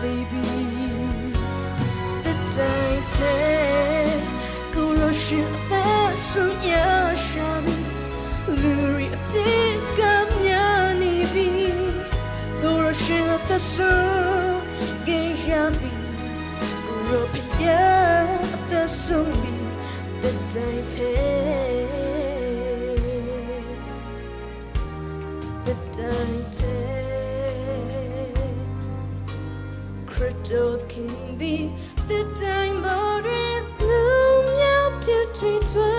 baby，的代替，孤弱是悲伤也伤，努力的感念你比，孤弱是的伤给人比，孤弱比也的伤比的代替。The time Crypto can be the time border bloom ya beauty twa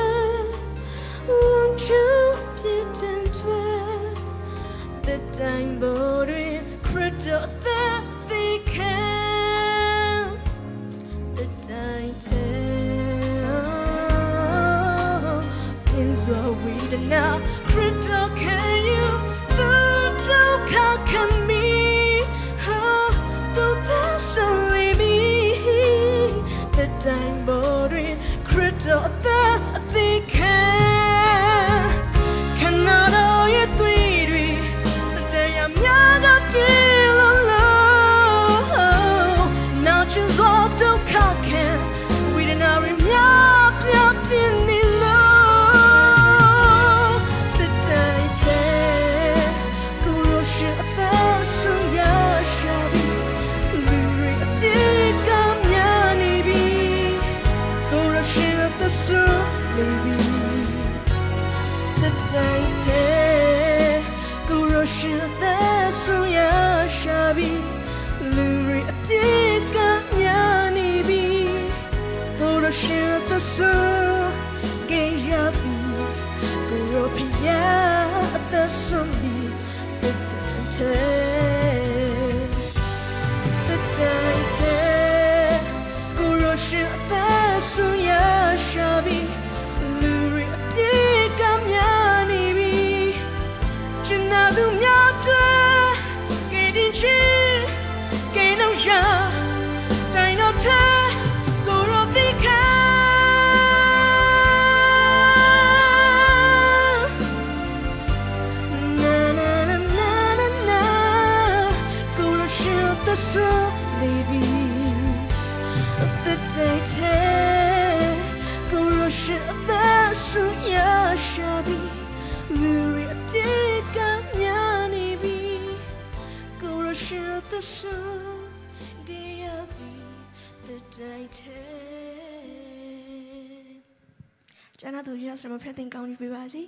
won't you beauty twa the time crypto 是的是给人不如平安的生命。baby The day take Go to shoot the sun ya shabi Luri dig nyani bi Go to shoot the sun Gayabi The day take ကျန်တဲ့သူရစမဖက်တင်ကောင်းပြီပါစီ